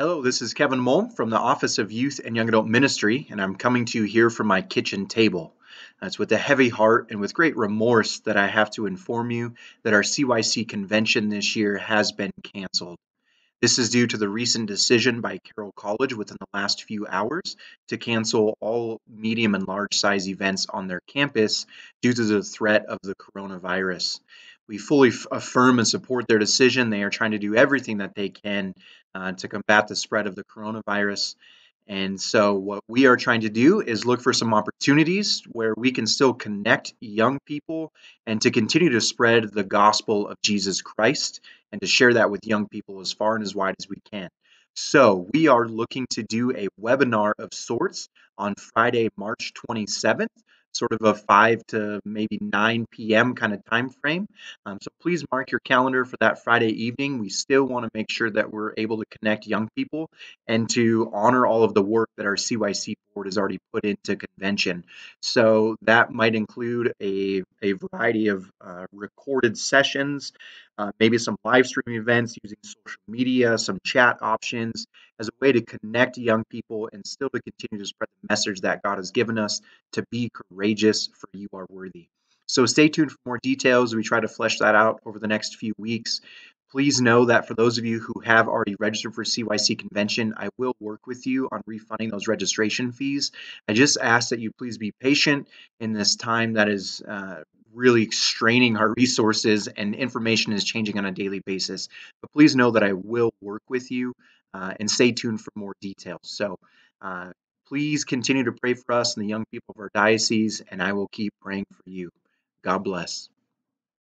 Hello, this is Kevin Mull from the Office of Youth and Young Adult Ministry, and I'm coming to you here from my kitchen table. It's with a heavy heart and with great remorse that I have to inform you that our CYC convention this year has been canceled. This is due to the recent decision by Carroll College within the last few hours to cancel all medium and large size events on their campus due to the threat of the coronavirus. We fully affirm and support their decision. They are trying to do everything that they can uh, to combat the spread of the coronavirus. And so, what we are trying to do is look for some opportunities where we can still connect young people and to continue to spread the gospel of Jesus Christ and to share that with young people as far and as wide as we can. So, we are looking to do a webinar of sorts on Friday, March 27th sort of a 5 to maybe 9 p.m. kind of time frame. Um, so please mark your calendar for that Friday evening. We still want to make sure that we're able to connect young people and to honor all of the work that our CYC board has already put into convention. So that might include a, a variety of uh, recorded sessions, uh, maybe some live stream events using social media, some chat options as a way to connect young people and still to continue to spread the message that God has given us to be courageous, for you are worthy. So stay tuned for more details. We try to flesh that out over the next few weeks. Please know that for those of you who have already registered for CYC convention, I will work with you on refunding those registration fees. I just ask that you please be patient in this time that is uh, really straining our resources and information is changing on a daily basis. But please know that I will work with you uh, and stay tuned for more details. So uh, please continue to pray for us and the young people of our diocese, and I will keep praying for you. God bless.